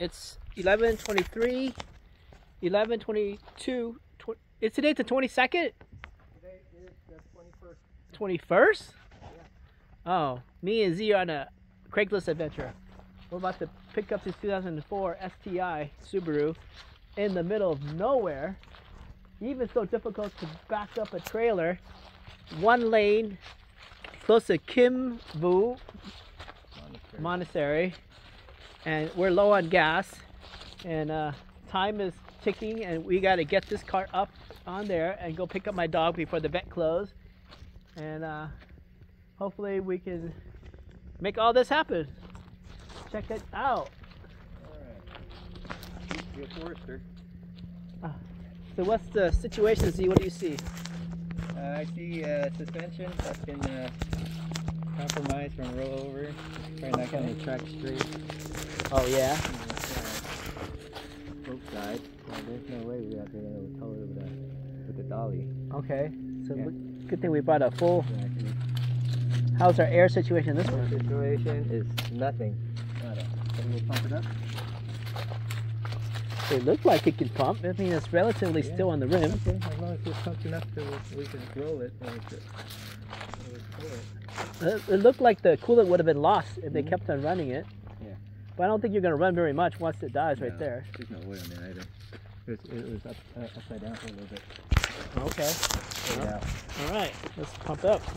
It's 11:23, 11:22. Tw- is today the 22nd? Today is the 21st. 21st? Oh, me and Z are on a Craigslist adventure. We're about to pick up this 2004 STI Subaru in the middle of nowhere. Even so difficult to back up a trailer. One lane, close to Kim Vu Monastery. And we're low on gas. And uh, time is ticking, and we got to get this car up on there and go pick up my dog before the vet close. And uh, hopefully we can make all this happen. Check it out. Forester. So what's the situation, Z? What do you see? Uh, I see uh, suspension that's been compromised from rollover. Probably not going to track straight. Oh yeah. Both sides. Well, there's no way we got to to tow it with the, with the dolly. Okay. So Yeah. look- good thing we bought a full. Exactly. How's our air situation this The one? situation is nothing. Nada. We'll pump it up. It looked like it could pump. I mean, it's relatively Yeah. still on the rim. Okay, as long as it's pumped enough so we can roll it. And it's, we'll pull it. It, it looked like the coolant would have been lost if they Mhm. kept on running it. Yeah. But I don't think you're going to run very much once it dies right No, there. There's no oil in there either. It was, it was up, uh, upside down for a little bit. Okay. Yeah. All right. Let's pump up.